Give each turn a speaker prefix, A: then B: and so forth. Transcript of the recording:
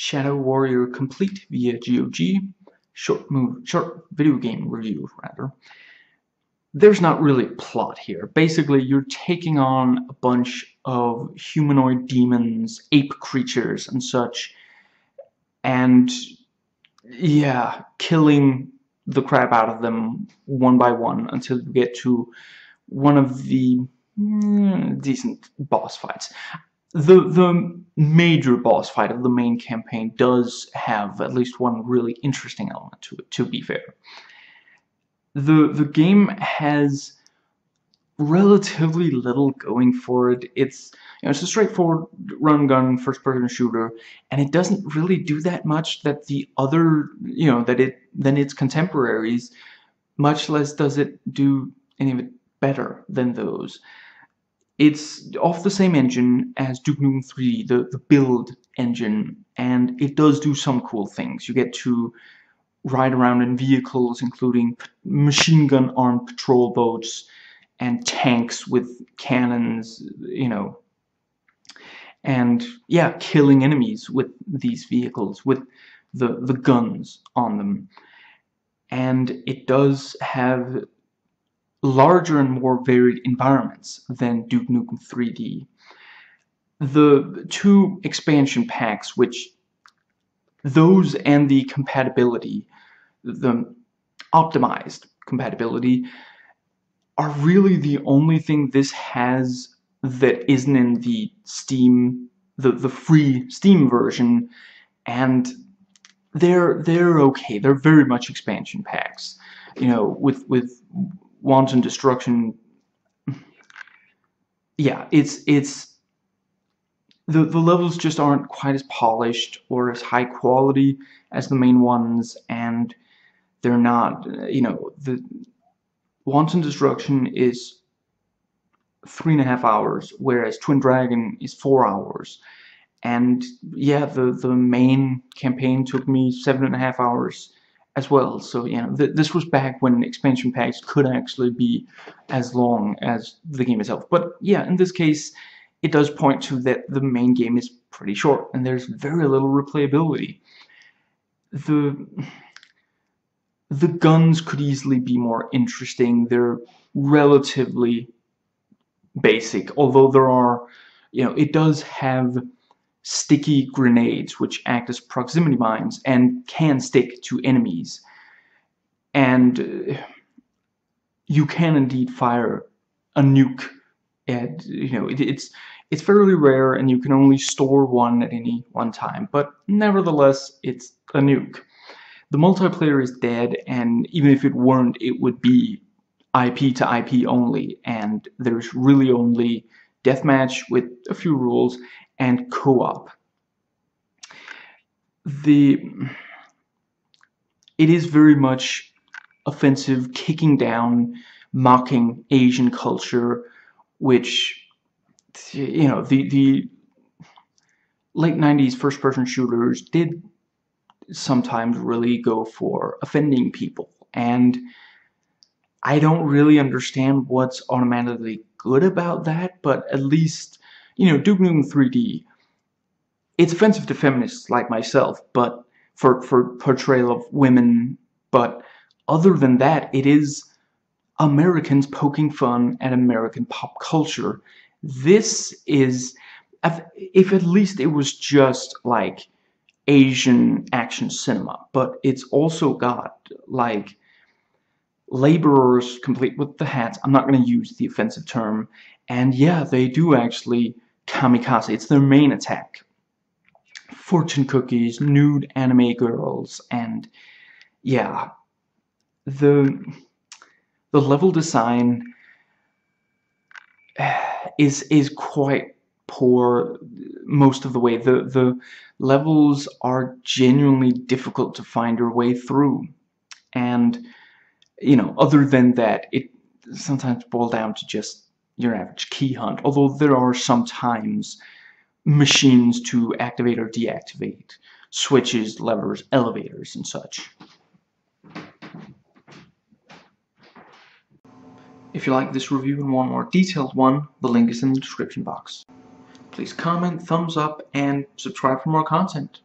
A: Shadow Warrior Complete via GOG, short, move, short video game review, rather. There's not really a plot here. Basically, you're taking on a bunch of humanoid demons, ape creatures, and such, and yeah, killing the crap out of them one by one until you get to one of the mm, decent boss fights. The the major boss fight of the main campaign does have at least one really interesting element to it, to be fair. The the game has relatively little going for it. It's you know, it's a straightforward run gun first person shooter and it doesn't really do that much that the other you know that it than its contemporaries much less does it do any of it better than those. It's off the same engine as Duke Nukem 3, the, the build engine, and it does do some cool things. You get to ride around in vehicles, including machine gun armed patrol boats and tanks with cannons, you know, and yeah, killing enemies with these vehicles, with the, the guns on them. And it does have larger and more varied environments than Duke Nukem 3D. The two expansion packs, which those and the compatibility, the optimized compatibility, are really the only thing this has that isn't in the Steam, the, the free Steam version, and they're they're okay. They're very much expansion packs. You know, with with wanton destruction. Yeah, it's it's the the levels just aren't quite as polished or as high quality as the main ones, and they're not. You know, the wanton destruction is three and a half hours, whereas Twin Dragon is four hours. And yeah, the the main campaign took me seven and a half hours as well. So you know, th this was back when expansion packs could actually be as long as the game itself. But yeah, in this case, it does point to that the main game is pretty short and there's very little replayability. The the guns could easily be more interesting. They're relatively basic, although there are, you know, it does have sticky grenades which act as proximity mines and can stick to enemies. And uh, you can indeed fire a nuke and you know it, it's it's fairly rare and you can only store one at any one time but nevertheless it's a nuke. The multiplayer is dead and even if it weren't it would be IP to IP only and there's really only deathmatch with a few rules and co-op. The it is very much offensive, kicking down, mocking Asian culture, which you know the the late 90s first-person shooters did sometimes really go for offending people and I don't really understand what's automatically good about that but at least you know, Duke Nukem 3D, it's offensive to feminists like myself, but for, for portrayal of women, but other than that, it is Americans poking fun at American pop culture. This is, if at least it was just like Asian action cinema, but it's also got like laborers complete with the hats. I'm not going to use the offensive term. And yeah, they do actually kamikaze. It's their main attack. Fortune cookies, nude anime girls, and yeah, the the level design is is quite poor most of the way. The the levels are genuinely difficult to find your way through, and you know, other than that, it sometimes boils down to just your average key hunt, although there are sometimes machines to activate or deactivate, switches, levers, elevators, and such. If you like this review and want a more detailed one, the link is in the description box. Please comment, thumbs up, and subscribe for more content.